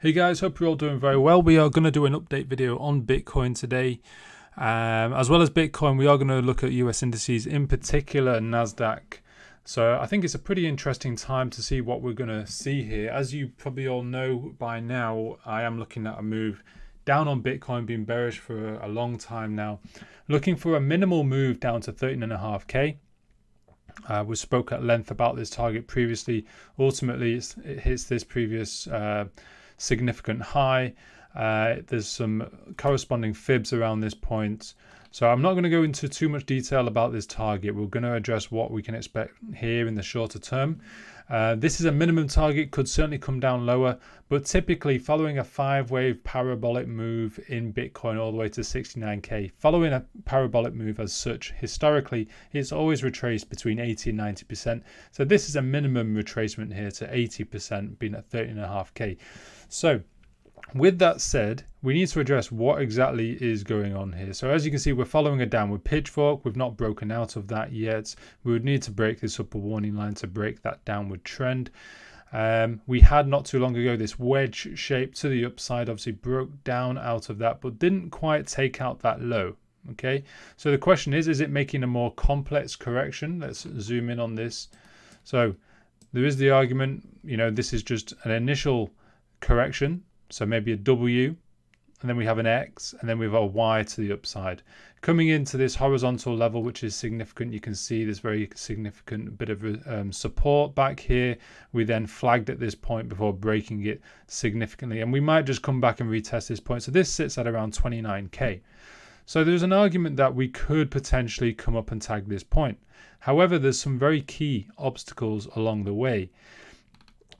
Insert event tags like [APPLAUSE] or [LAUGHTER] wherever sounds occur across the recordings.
Hey guys, hope you're all doing very well. We are going to do an update video on Bitcoin today. Um, as well as Bitcoin, we are going to look at US indices, in particular NASDAQ. So I think it's a pretty interesting time to see what we're going to see here. As you probably all know by now, I am looking at a move down on Bitcoin, being bearish for a long time now. Looking for a minimal move down to 13.5k. Uh, we spoke at length about this target previously. Ultimately, it hits this previous uh, significant high. Uh, there's some corresponding fibs around this point. So I'm not going to go into too much detail about this target. We're going to address what we can expect here in the shorter term. Uh, this is a minimum target, could certainly come down lower, but typically following a five wave parabolic move in Bitcoin all the way to 69k, following a parabolic move as such, historically, it's always retraced between 80 and 90%. So this is a minimum retracement here to 80% being at 30.5k. So with that said, we need to address what exactly is going on here. So as you can see, we're following a downward pitchfork. We've not broken out of that yet. We would need to break this upper warning line to break that downward trend. Um, we had not too long ago this wedge shape to the upside, obviously broke down out of that, but didn't quite take out that low. Okay, so the question is, is it making a more complex correction? Let's zoom in on this. So there is the argument, you know, this is just an initial correction so maybe a W, and then we have an X, and then we have a Y to the upside. Coming into this horizontal level, which is significant, you can see this very significant bit of um, support back here. We then flagged at this point before breaking it significantly, and we might just come back and retest this point. So this sits at around 29K. So there's an argument that we could potentially come up and tag this point. However, there's some very key obstacles along the way.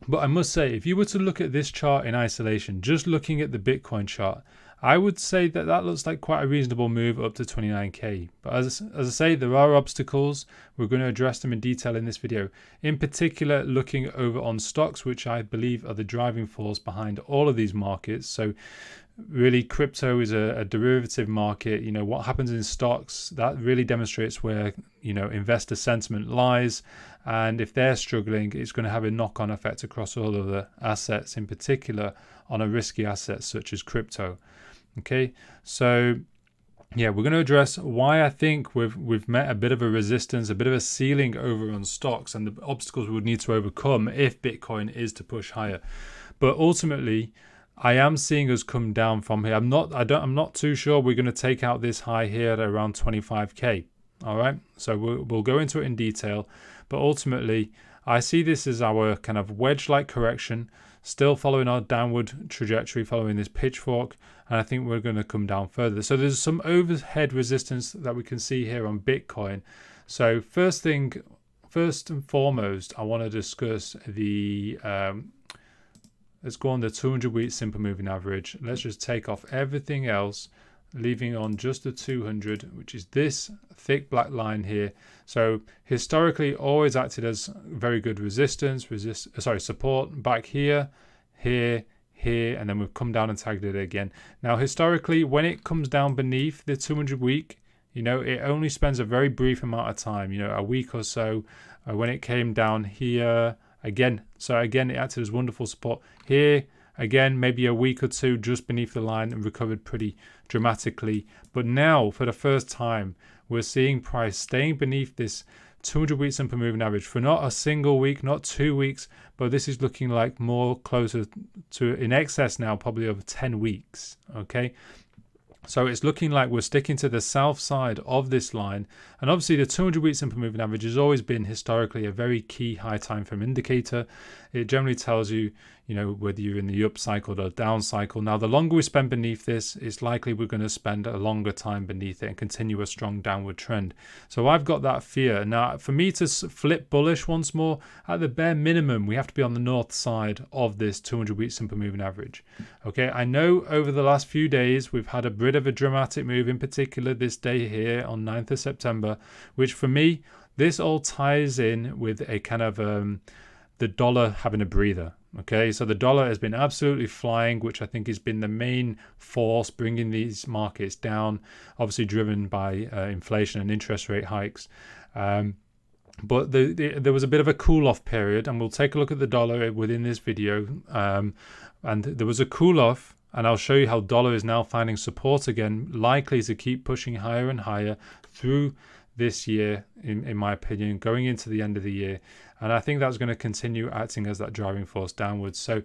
But I must say, if you were to look at this chart in isolation, just looking at the Bitcoin chart, I would say that that looks like quite a reasonable move up to 29k. But as, as I say, there are obstacles. We're going to address them in detail in this video. In particular, looking over on stocks, which I believe are the driving force behind all of these markets. So really crypto is a, a, derivative market. You know what happens in stocks that really demonstrates where you know investor sentiment lies. And if they're struggling it's going to have a knock-on effect across all of the assets in particular on a risky asset such as crypto. Okay so yeah we're going to address why i think we've we've met a bit of a resistance a bit of a ceiling over on stocks and the obstacles we would need to overcome if bitcoin is to push higher. But ultimately I am seeing us come down from here. I'm not I don't I'm not too sure we're going to take out this high here at around 25k. All right? So we'll, we'll go into it in detail, but ultimately I see this as our kind of wedge-like correction, still following our downward trajectory following this pitchfork, and I think we're going to come down further. So there's some overhead resistance that we can see here on Bitcoin. So first thing first and foremost, I want to discuss the um, Let's go on the 200 week simple moving average. Let's just take off everything else, leaving on just the 200, which is this thick black line here. So historically always acted as very good resistance, resist, uh, sorry, support back here, here, here, and then we've come down and tagged it again. Now, historically, when it comes down beneath the 200 week, you know, it only spends a very brief amount of time, you know, a week or so. Uh, when it came down here, Again, so again, it acted as wonderful support. Here, again, maybe a week or two just beneath the line and recovered pretty dramatically. But now, for the first time, we're seeing price staying beneath this 200 week simple moving average for not a single week, not two weeks, but this is looking like more closer to in excess now, probably over 10 weeks. Okay, so it's looking like we're sticking to the south side of this line. And obviously the 200 week simple moving average has always been historically a very key high time frame indicator. It generally tells you, you know, whether you're in the up cycle or down cycle. Now, the longer we spend beneath this, it's likely we're going to spend a longer time beneath it and continue a strong downward trend. So I've got that fear. Now, for me to flip bullish once more, at the bare minimum, we have to be on the north side of this 200 week simple moving average. Okay, I know over the last few days, we've had a bit of a dramatic move, in particular this day here on 9th of September, which for me, this all ties in with a kind of um, the dollar having a breather. Okay, so the dollar has been absolutely flying, which I think has been the main force bringing these markets down, obviously driven by uh, inflation and interest rate hikes. Um, but the, the, there was a bit of a cool off period and we'll take a look at the dollar within this video um, and there was a cool off and I'll show you how dollar is now finding support again likely to keep pushing higher and higher through this year in, in my opinion going into the end of the year and I think that's going to continue acting as that driving force downwards so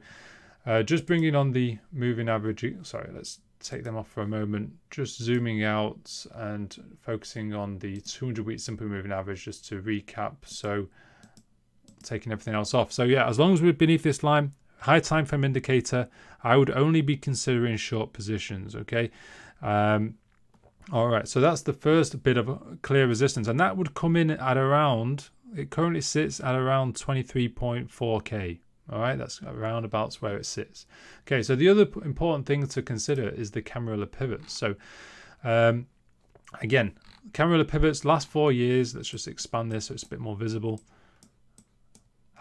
uh, just bringing on the moving average sorry let's take them off for a moment, just zooming out and focusing on the 200 week simple moving average just to recap. So taking everything else off. So yeah, as long as we're beneath this line, high time frame indicator, I would only be considering short positions. Okay. Um, all right. So that's the first bit of clear resistance, and that would come in at around. It currently sits at around 23.4k. All right, that's around about where it sits. Okay, so the other important thing to consider is the Camarilla pivots. So um, again, Camarilla pivots last four years, let's just expand this so it's a bit more visible,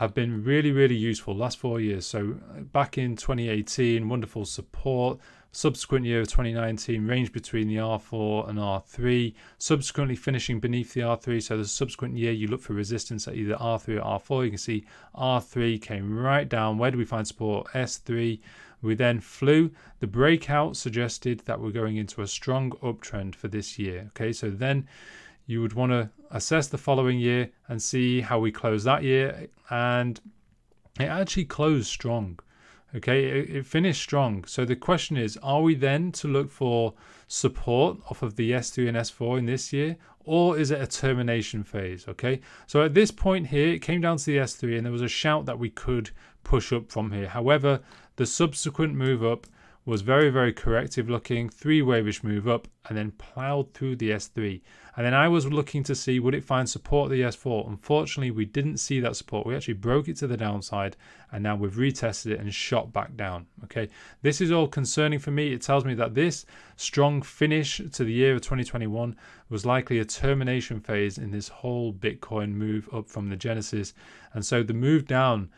have been really, really useful last four years. So uh, back in 2018, wonderful support, Subsequent year of 2019 range between the R4 and R3, subsequently finishing beneath the R3. So the subsequent year you look for resistance at either R3 or R4. You can see R3 came right down. Where do we find support? S3. We then flew. The breakout suggested that we're going into a strong uptrend for this year. Okay, so then you would want to assess the following year and see how we close that year. And it actually closed strong. Okay, it, it, finished strong. So the question is, are we then to look for support off of the S3 and S4 in this year, or is it a termination phase? Okay, so at this point here, it came down to the S3 and there was a shout that we could push up from here. However, the subsequent move up was very, very corrective looking, three wavish move up, and then plowed through the S3. And then I was looking to see would it find support the S4. Unfortunately, we didn't see that support. We actually broke it to the downside, and now we've retested it and shot back down. Okay, this is all concerning for me. It tells me that this strong finish to the year of 2021 was likely a termination phase in this whole Bitcoin move up from the Genesis. And so the move down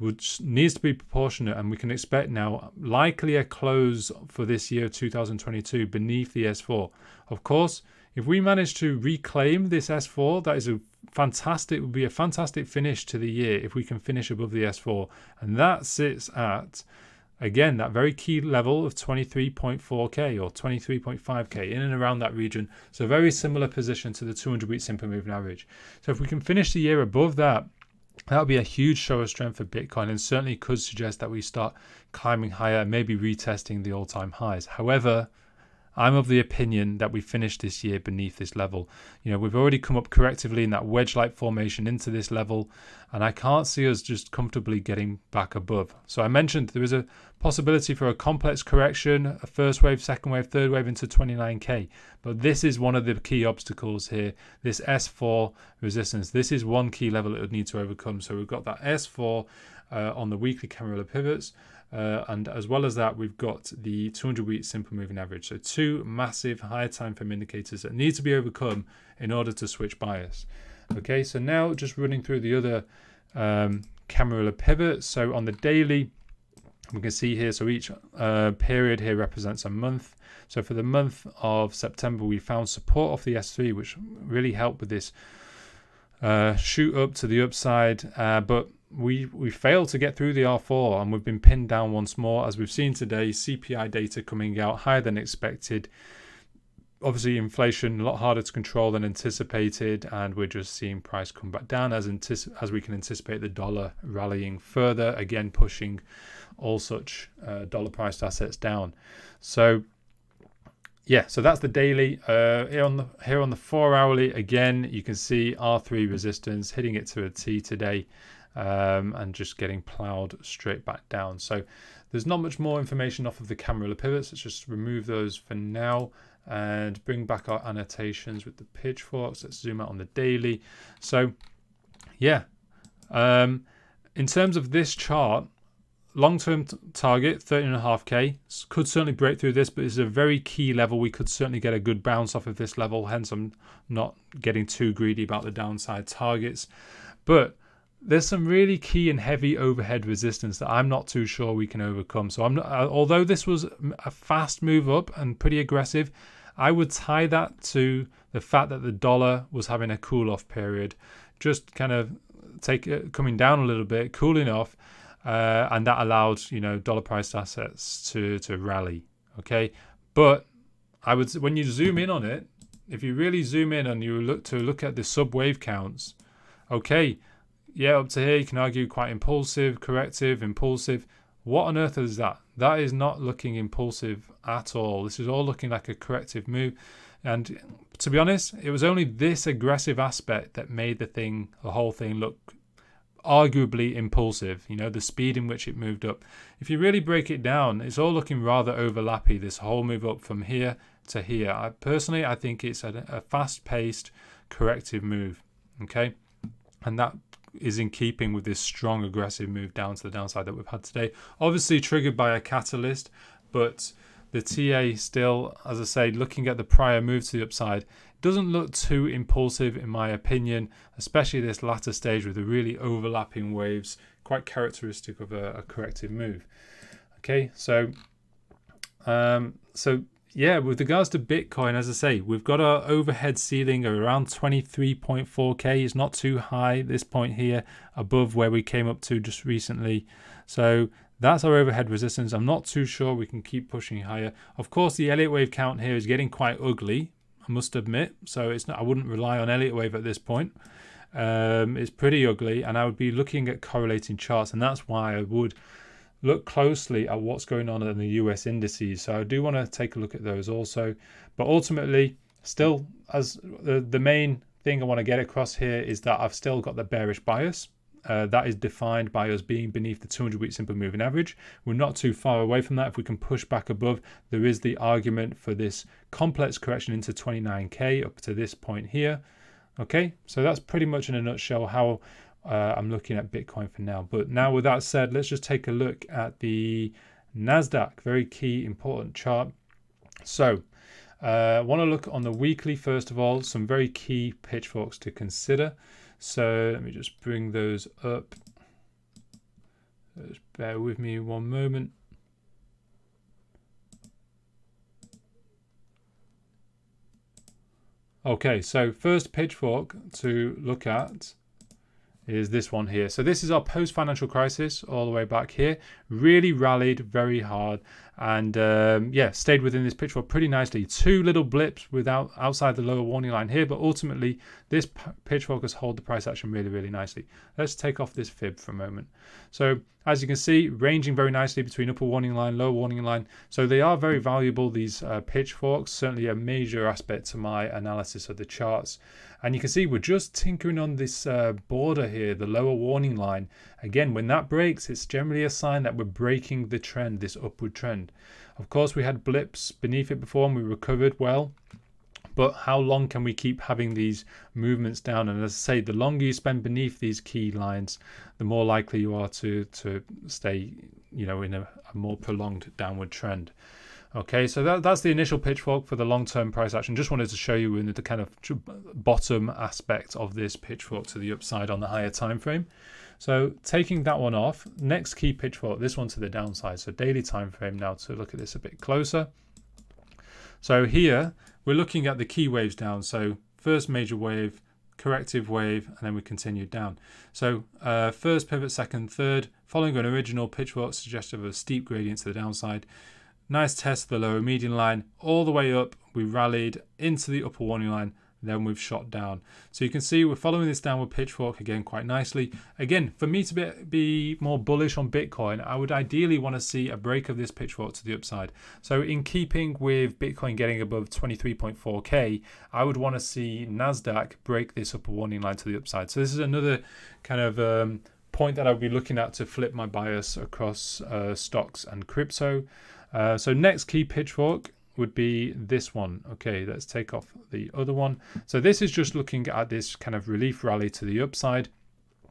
which needs to be proportionate and we can expect now likely a close for this year 2022 beneath the S4. Of course, if we manage to reclaim this S4, that is a fantastic would be a fantastic finish to the year if we can finish above the S4 and that sits at again that very key level of 23.4k or 23.5k in and around that region. So very similar position to the 200 week simple moving average. So if we can finish the year above that that would be a huge show of strength for Bitcoin and certainly could suggest that we start climbing higher, maybe retesting the all time highs. However, I'm of the opinion that we finished this year beneath this level. You know, we've already come up correctively in that wedge like formation into this level, and I can't see us just comfortably getting back above. So I mentioned there is a possibility for a complex correction, a first wave, second wave, third wave into 29k. But this is one of the key obstacles here. This S4 resistance, this is one key level it would need to overcome. So we've got that S4 uh, on the weekly Camarilla pivots. Uh, and as well as that, we've got the 200 week simple moving average. So two massive higher time frame indicators that need to be overcome in order to switch bias. Okay, so now just running through the other um, Camarilla pivots. So on the daily, we can see here, so each uh, period here represents a month. So for the month of September, we found support off the S3, which really helped with this uh, shoot up to the upside. Uh, but we we failed to get through the R4 and we've been pinned down once more. As we've seen today CPI data coming out higher than expected. Obviously inflation a lot harder to control than anticipated and we're just seeing price come back down as as we can anticipate the dollar rallying further again pushing all such uh, dollar priced assets down. So yeah so that's the daily uh, here on the here on the four hourly. Again you can see r3 resistance hitting it to a t today um, and just getting plowed straight back down. So there's not much more information off of the Camarilla pivots. Let's just remove those for now and bring back our annotations with the pitchforks. Let's zoom out on the daily. So yeah, um, in terms of this chart, long-term target 13.5k could certainly break through this but it's a very key level we could certainly get a good bounce off of this level hence i'm not getting too greedy about the downside targets but there's some really key and heavy overhead resistance that I'm not too sure we can overcome. So I'm not, uh, although this was a fast move up and pretty aggressive, I would tie that to the fact that the dollar was having a cool off period. just kind of take it, coming down a little bit, cooling off, uh, and that allowed you know dollar priced assets to to rally. Okay, but I would when you zoom in on it, if you really zoom in and you look to look at the sub wave counts, okay, yeah, up to here you can argue quite impulsive, corrective, impulsive. What on earth is that? That is not looking impulsive at all. This is all looking like a corrective move. And to be honest, it was only this aggressive aspect that made the thing, the whole thing, look arguably impulsive. You know, the speed in which it moved up. If you really break it down, it's all looking rather overlappy. This whole move up from here to here. I personally, I think it's a, a fast-paced corrective move. Okay, and that is in keeping with this strong aggressive move down to the downside that we've had today. Obviously triggered by a catalyst, but the TA still, as I say, looking at the prior move to the upside, doesn't look too impulsive in my opinion, especially this latter stage with the really overlapping waves, quite characteristic of a, a corrective move. Okay, so um, so yeah, with regards to Bitcoin, as I say, we've got our overhead ceiling of around 23.4k. It's not too high this point here, above where we came up to just recently. So that's our overhead resistance. I'm not too sure we can keep pushing higher. Of course, the Elliott wave count here is getting quite ugly, I must admit. So it's not. I wouldn't rely on Elliott wave at this point. Um, it's pretty ugly, and I would be looking at correlating charts, and that's why I would look closely at what's going on in the US indices. So I do want to take a look at those also. But ultimately, still, as the, the main thing I want to get across here is that I've still got the bearish bias. Uh, that is defined by us being beneath the 200 week simple moving average. We're not too far away from that. If we can push back above, there is the argument for this complex correction into 29k up to this point here. Okay, so that's pretty much in a nutshell how uh, I'm looking at Bitcoin for now. But now, with that said, let's just take a look at the NASDAQ, very key, important chart. So, uh, want to look on the weekly first of all, some very key pitchforks to consider. So, let me just bring those up. Just bear with me one moment. Okay, so first pitchfork to look at is this one here. So this is our post-financial crisis all the way back here. Really rallied very hard and um, yeah, stayed within this pitchfork pretty nicely. Two little blips without outside the lower warning line here, but ultimately this pitchfork has held the price action really, really nicely. Let's take off this fib for a moment. So as you can see, ranging very nicely between upper warning line, lower warning line. So they are very valuable, these uh, pitchforks, certainly a major aspect to my analysis of the charts. And you can see we're just tinkering on this uh, border here, the lower warning line. Again, when that breaks, it's generally a sign that we're breaking the trend, this upward trend. Of course, we had blips beneath it before and we recovered well. But how long can we keep having these movements down? And as I say, the longer you spend beneath these key lines, the more likely you are to to stay, you know, in a, a more prolonged downward trend. Okay, so that, that's the initial pitchfork for the long-term price action. Just wanted to show you in the kind of bottom aspect of this pitchfork to the upside on the higher time frame. So taking that one off, next key pitchfork, this one to the downside. So daily time frame now to look at this a bit closer. So here we're looking at the key waves down. So first major wave, corrective wave, and then we continue down. So uh, first pivot, second, third, following an original pitchfork suggestive of a steep gradient to the downside. Nice test the lower median line. All the way up, we rallied into the upper warning line then we've shot down. So you can see we're following this downward pitchfork again quite nicely. Again, for me to be, be more bullish on Bitcoin, I would ideally want to see a break of this pitchfork to the upside. So in keeping with Bitcoin getting above 23.4k, I would want to see NASDAQ break this upper warning line to the upside. So this is another kind of um, point that I'll be looking at to flip my bias across uh, stocks and crypto. Uh, so next key pitchfork would be this one. Okay, let's take off the other one. So this is just looking at this kind of relief rally to the upside.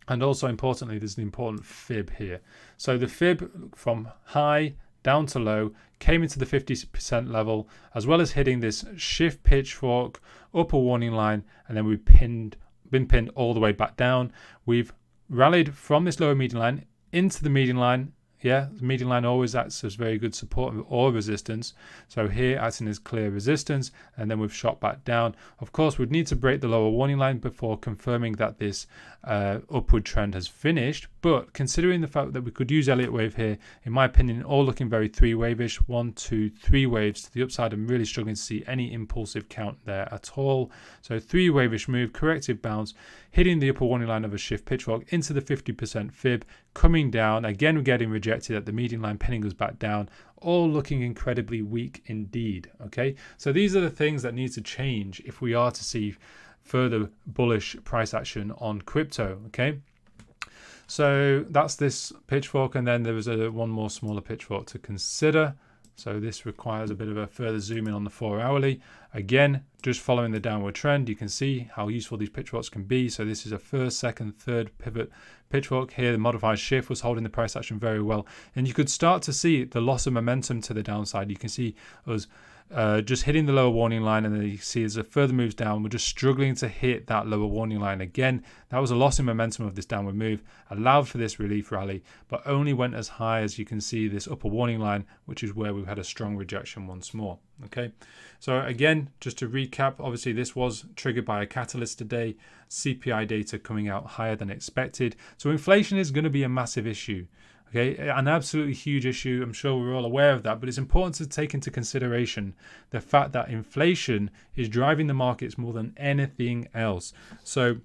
And also importantly, there's an important fib here. So the fib from high down to low came into the 50% level, as well as hitting this shift pitchfork, upper warning line, and then we've pinned, been pinned all the way back down. We've rallied from this lower median line into the median line yeah, the median line always acts as very good support or resistance. So here acting as clear resistance, and then we've shot back down. Of course, we'd need to break the lower warning line before confirming that this uh, upward trend has finished. But considering the fact that we could use Elliott wave here, in my opinion, all looking very three wave-ish, one, two, three waves to the upside. I'm really struggling to see any impulsive count there at all. So three wave-ish move, corrective bounce, hitting the upper warning line of a shift pitchfork into the 50% fib, coming down. Again, we're getting rejected at the median line, pinning us back down. All looking incredibly weak indeed. Okay, so these are the things that need to change if we are to see further bullish price action on crypto. Okay. So that's this pitchfork, and then there was a one more smaller pitchfork to consider. So this requires a bit of a further zoom in on the four hourly. Again, just following the downward trend, you can see how useful these pitchforks can be. So this is a first, second, third pivot pitchfork here. The modified shift was holding the price action very well. And you could start to see the loss of momentum to the downside. You can see us uh, just hitting the lower warning line and then you see as it further moves down we're just struggling to hit that lower warning line again. That was a loss in momentum of this downward move allowed for this relief rally but only went as high as you can see this upper warning line which is where we've had a strong rejection once more okay? So again just to recap obviously this was triggered by a catalyst today cpi data coming out higher than expected. So inflation is going to be a massive issue Okay, an absolutely huge issue. I'm sure we're all aware of that, but it's important to take into consideration the fact that inflation is driving the markets more than anything else. So,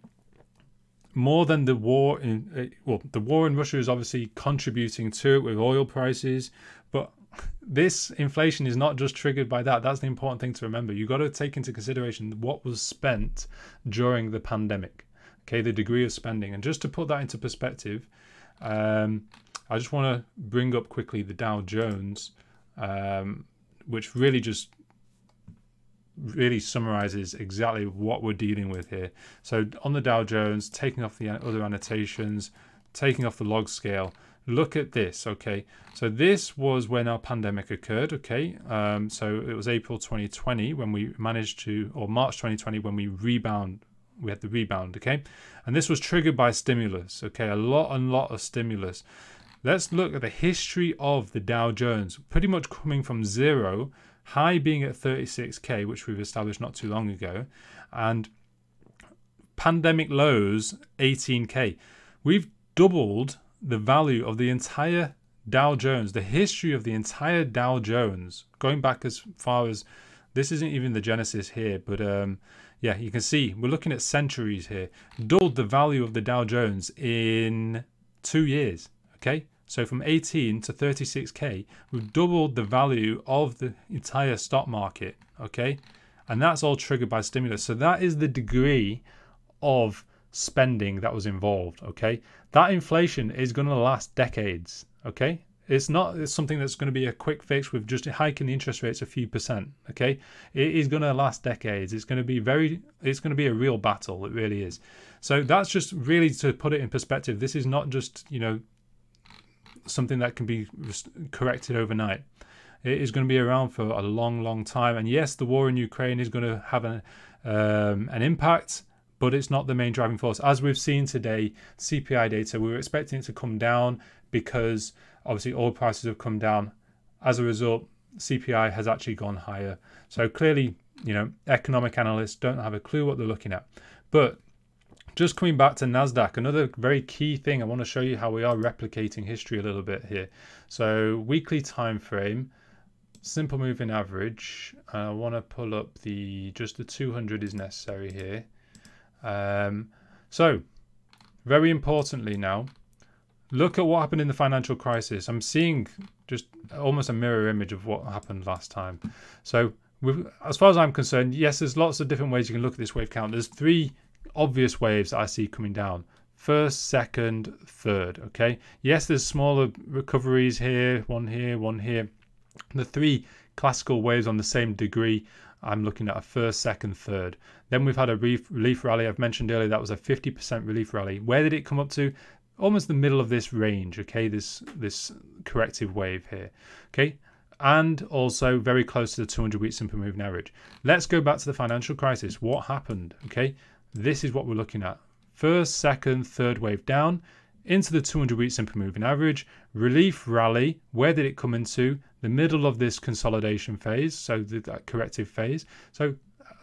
more than the war in uh, well, the war in Russia is obviously contributing to it with oil prices, but [LAUGHS] this inflation is not just triggered by that. That's the important thing to remember. You've got to take into consideration what was spent during the pandemic. Okay, the degree of spending, and just to put that into perspective. Um, I just want to bring up quickly the Dow Jones, um, which really just really summarizes exactly what we're dealing with here. So on the Dow Jones, taking off the other annotations, taking off the log scale, look at this, okay? So this was when our pandemic occurred, okay? Um, so it was April 2020 when we managed to, or March 2020 when we rebound, we had the rebound, okay? And this was triggered by stimulus, okay? A lot and lot of stimulus. Let's look at the history of the Dow Jones, pretty much coming from zero, high being at 36k, which we've established not too long ago, and pandemic lows 18k. We've doubled the value of the entire Dow Jones, the history of the entire Dow Jones, going back as far as this isn't even the genesis here, but um, yeah, you can see we're looking at centuries here. Doubled the value of the Dow Jones in two years. Okay, so from 18 to 36k, we've doubled the value of the entire stock market. Okay, and that's all triggered by stimulus. So that is the degree of spending that was involved. Okay, that inflation is going to last decades. Okay, it's not it's something that's going to be a quick fix with just hiking the interest rates a few percent. Okay, it is going to last decades. It's going to be very. It's going to be a real battle. It really is. So that's just really to put it in perspective. This is not just you know something that can be corrected overnight. It is going to be around for a long, long time. And yes, the war in Ukraine is going to have an, um, an impact, but it's not the main driving force. As we've seen today, CPI data, we were expecting it to come down because obviously oil prices have come down. As a result, CPI has actually gone higher. So clearly, you know, economic analysts don't have a clue what they're looking at. But just coming back to NASDAQ, another very key thing, I want to show you how we are replicating history a little bit here. So weekly time frame, simple moving average. I want to pull up the, just the 200 is necessary here. Um, so very importantly now, look at what happened in the financial crisis. I'm seeing just almost a mirror image of what happened last time. So as far as I'm concerned, yes, there's lots of different ways you can look at this wave count. There's three obvious waves I see coming down. First, second, third. Okay. Yes, there's smaller recoveries here, one here, one here. The three classical waves on the same degree. I'm looking at a first, second, third. Then we've had a relief rally. I've mentioned earlier that was a 50% relief rally. Where did it come up to? Almost the middle of this range. Okay, this this corrective wave here. Okay, and also very close to the 200 week simple moving average. Let's go back to the financial crisis. What happened? Okay, this is what we're looking at. First, second, third wave down. into the 200 week simple moving average, relief rally, where did it come into? The middle of this consolidation phase, so the, that corrective phase. So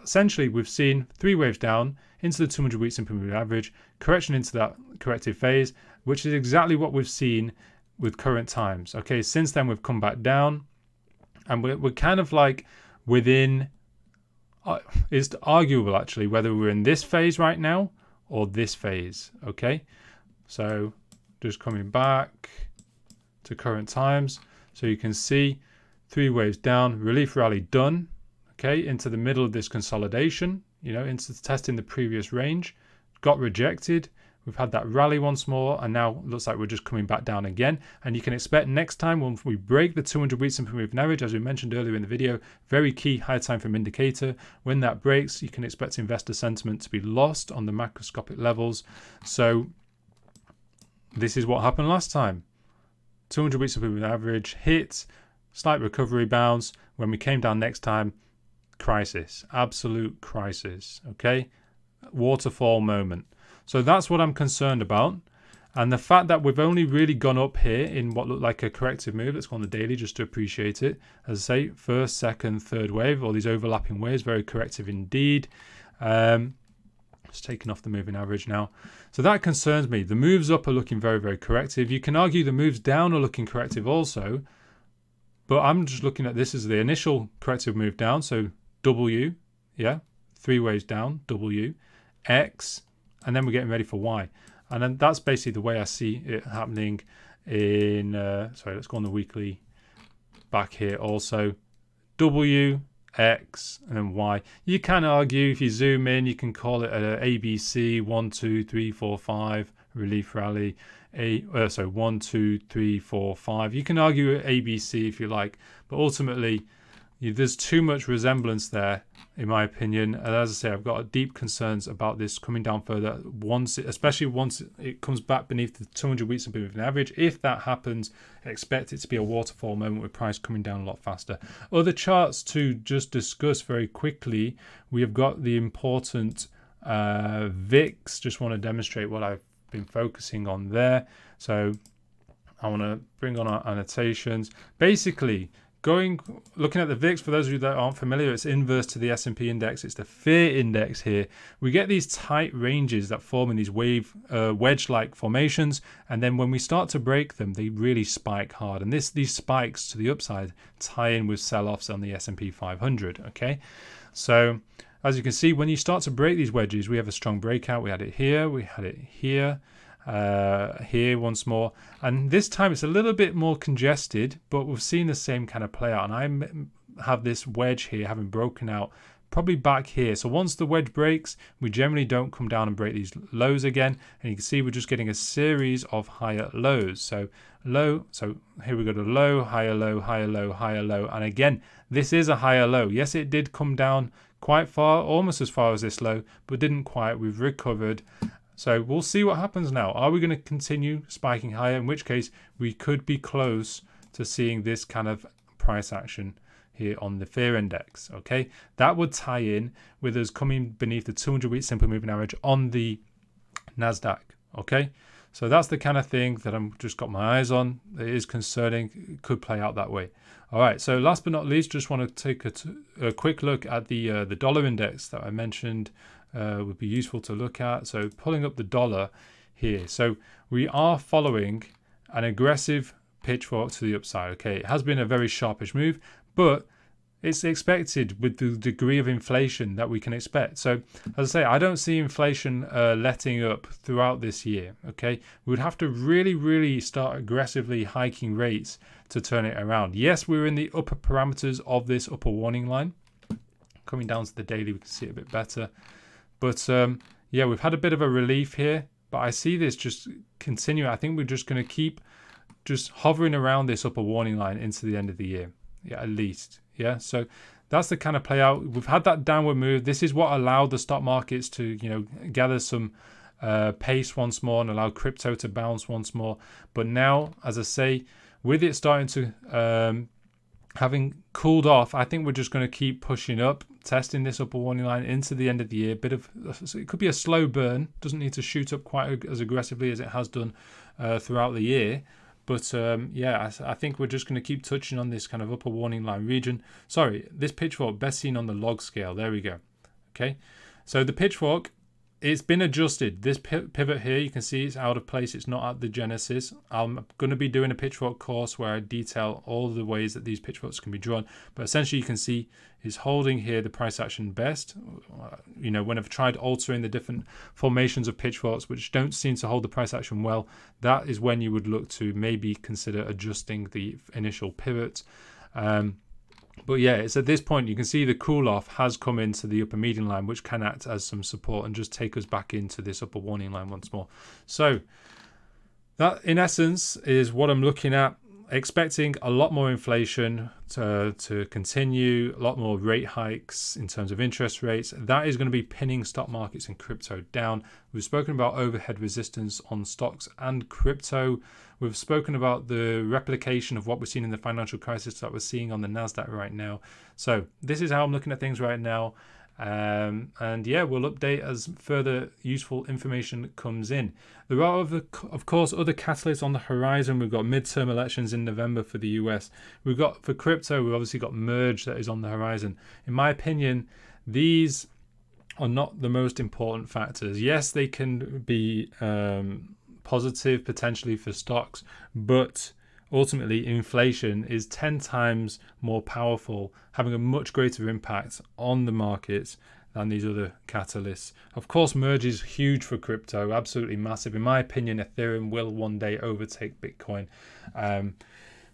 essentially we've seen three waves down into the 200 week simple moving average, correction into that corrective phase, which is exactly what we've seen with current times. Okay, since then we've come back down and we're, we're kind of like within, uh, it's arguable actually whether we're in this phase right now or this phase. Okay, so just coming back to current times. So you can see three waves down, relief rally done, okay, into the middle of this consolidation, you know, into testing the previous range, got rejected, We've had that rally once more, and now looks like we're just coming back down again. And you can expect next time when we break the 200 week simple moving average, as we mentioned earlier in the video, very key high time frame indicator. When that breaks, you can expect investor sentiment to be lost on the macroscopic levels. So this is what happened last time. 200 week simple moving average hit, slight recovery bounce. When we came down next time, crisis, absolute crisis. Okay, waterfall moment. So that's what I'm concerned about. And the fact that we've only really gone up here in what looked like a corrective move, let's go on the daily just to appreciate it. As I say, first, second, third wave, all these overlapping waves, very corrective indeed. Um, just taking off the moving average now. So that concerns me. The moves up are looking very, very corrective. You can argue the moves down are looking corrective also, but I'm just looking at this as the initial corrective move down. So W, yeah, three waves down, W, X, and then we're getting ready for Y. And then that's basically the way I see it happening in, uh, sorry, let's go on the weekly back here also. W, X, and then Y. You can argue, if you zoom in, you can call it a ABC, 1, 2, 3, 4, 5, relief rally. A, uh, so 1, 2, 3, 4, 5. You can argue ABC if you like, but ultimately, there's too much resemblance there, in my opinion. And as I say, I've got deep concerns about this coming down further. Once, it, especially once it comes back beneath the 200 week simple moving average, if that happens, expect it to be a waterfall moment with price coming down a lot faster. Other charts to just discuss very quickly. We have got the important uh, VIX. Just want to demonstrate what I've been focusing on there. So I want to bring on our annotations. Basically, going looking at the VIX for those of you that aren't familiar it's inverse to the S&P index. It's the fear index here. We get these tight ranges that form in these wave uh, wedge like formations and then when we start to break them they really spike hard. And this these spikes to the upside tie in with sell-offs on the S&P 500 okay? So as you can see when you start to break these wedges we have a strong breakout. We had it here we had it here uh, here once more. And this time it's a little bit more congested, but we've seen the same kind of play out. And I have this wedge here having broken out probably back here. So once the wedge breaks, we generally don't come down and break these lows again. And you can see we're just getting a series of higher lows. So low, so here we go to low, higher low, higher low, higher low. And again, this is a higher low. Yes, it did come down quite far, almost as far as this low, but didn't quite. We've recovered so we'll see what happens now. Are we going to continue spiking higher? In which case, we could be close to seeing this kind of price action here on the fear index. Okay, that would tie in with us coming beneath the 200 week simple moving average on the Nasdaq. Okay, so that's the kind of thing that I'm just got my eyes on. It is concerning. It could play out that way. All right. So last but not least, just want to take a, quick look at the uh, the dollar index that I mentioned uh, would be useful to look at. So pulling up the dollar here. So we are following an aggressive pitchfork to the upside. Okay, it has been a very sharpish move, but it's expected with the degree of inflation that we can expect. So, as I say, I don't see inflation uh, letting up throughout this year. Okay, we would have to really, really start aggressively hiking rates to turn it around. Yes, we're in the upper parameters of this upper warning line. Coming down to the daily, we can see it a bit better. But um, yeah, we've had a bit of a relief here, but I see this just continue. I think we're just going to keep just hovering around this upper warning line into the end of the year. Yeah, at least. Yeah, so that's the kind of play out. We've had that downward move. This is what allowed the stock markets to, you know, gather some uh, pace once more and allow crypto to bounce once more. But now, as I say, with it starting to um, having cooled off, I think we're just going to keep pushing up testing this upper warning line into the end of the year. Bit of it could be a slow burn. Doesn't need to shoot up quite as aggressively as it has done uh, throughout the year. But um, yeah, I, I, think we're just going to keep touching on this kind of upper warning line region. Sorry, this pitchfork best seen on the log scale. There we go. Okay, so the pitchfork it's been adjusted. This pivot here, you can see it's out of place. It's not at the genesis. I'm going to be doing a pitchfork course where I detail all the ways that these pitchforks can be drawn. But essentially, you can see is holding here the price action best. You know, when I've tried altering the different formations of pitchforks, which don't seem to hold the price action well, that is when you would look to maybe consider adjusting the initial pivot. Um, but yeah, it's at this point you can see the cool off has come into the upper median line, which can act as some support and just take us back into this upper warning line once more. So that in essence is what I'm looking at expecting a lot more inflation to, to continue, a lot more rate hikes in terms of interest rates. That is going to be pinning stock markets and crypto down. We've spoken about overhead resistance on stocks and crypto. We've spoken about the replication of what we're seeing in the financial crisis that we're seeing on the NASDAQ right now. So, this is how I'm looking at things right now. Um, and yeah, we'll update as further useful information comes in. There are, other, of course, other catalysts on the horizon. We've got midterm elections in November for the US. We've got for crypto, we've obviously got merge that is on the horizon. In my opinion, these are not the most important factors. Yes, they can be um, positive potentially for stocks, but ultimately inflation is 10 times more powerful, having a much greater impact on the markets than these other catalysts. Of course, merge is huge for crypto, absolutely massive. In my opinion, Ethereum will one day overtake Bitcoin. Um,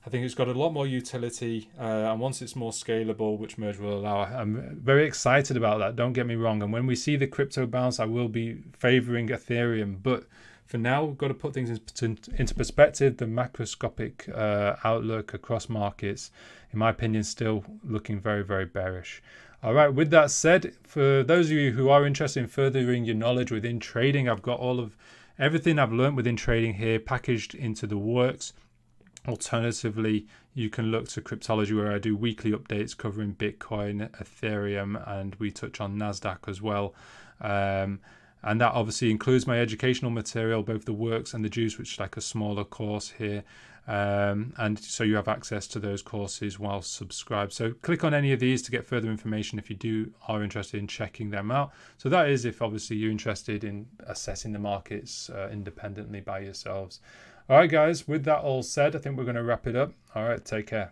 I think it's got a lot more utility, uh, and once it's more scalable, which Merge will allow, I'm very excited about that. Don't get me wrong. And when we see the crypto bounce, I will be favoring Ethereum. But for now, we've got to put things into perspective. The macroscopic uh, outlook across markets, in my opinion, still looking very, very bearish. All right, with that said, for those of you who are interested in furthering your knowledge within trading, I've got all of everything I've learned within trading here packaged into the works. Alternatively, you can look to Cryptology where I do weekly updates covering Bitcoin, Ethereum, and we touch on NASDAQ as well. Um, and that obviously includes my educational material, both the works and the juice, which is like a smaller course here. Um, and so you have access to those courses while subscribed. So click on any of these to get further information if you do are interested in checking them out. So that is if obviously you're interested in assessing the markets uh, independently by yourselves. All right, guys, with that all said, I think we're going to wrap it up. All right, take care.